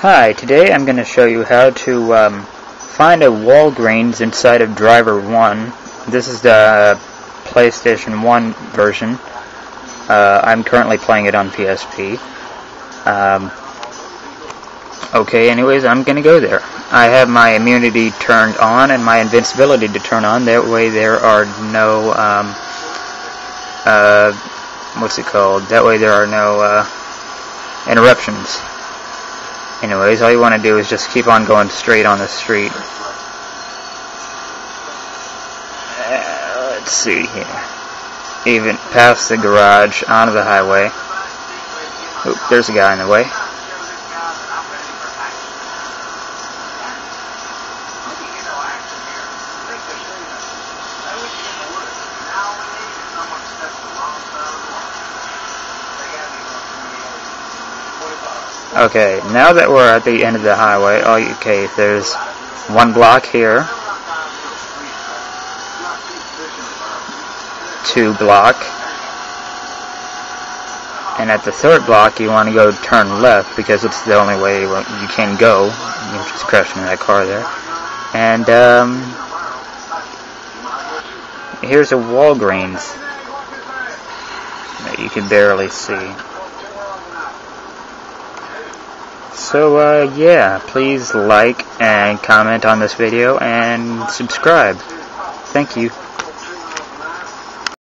Hi, today I'm going to show you how to um, find a Walgreens inside of Driver 1. This is the PlayStation 1 version. Uh, I'm currently playing it on PSP. Um, okay, anyways, I'm going to go there. I have my immunity turned on and my invincibility to turn on. That way there are no, um, uh, what's it called? That way there are no uh, interruptions. Anyways, all you want to do is just keep on going straight on the street. Uh, let's see here. Even past the garage, onto the highway. Oop, there's a guy in the way. Okay, now that we're at the end of the highway, okay, there's one block here, two block, and at the third block you want to go turn left because it's the only way you can go. You're just crashing that car there. And, um, here's a Walgreens that you can barely see. So, uh, yeah, please like and comment on this video and subscribe. Thank you.